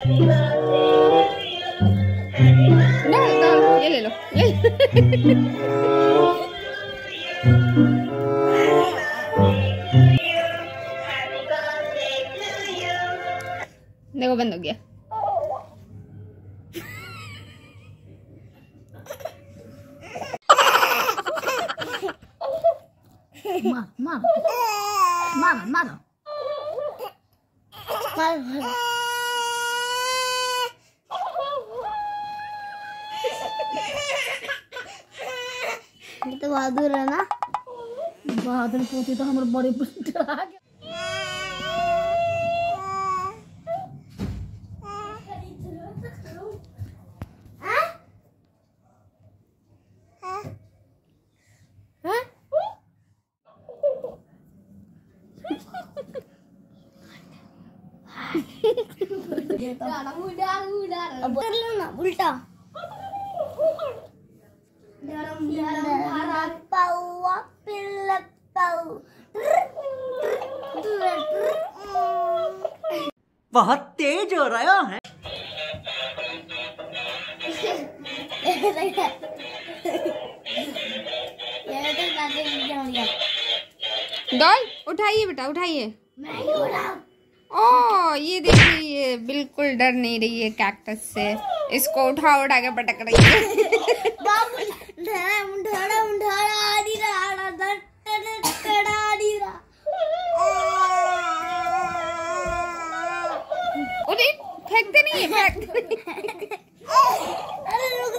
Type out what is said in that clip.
डाल डाल ये ले लो ये देखो बंद हो गया तो बहादुर है ना। बहादुर पोती तो हमारे बड़े डरा गया। अब कर बहुत तेज हो रहा है। डॉल, उठाइए बेटा, उठाइए। ओ ये देखिए, ये बिल्कुल डर नहीं रही है कैक्टस से। इसको उठा उठा के पटक रही है। नहीं रुक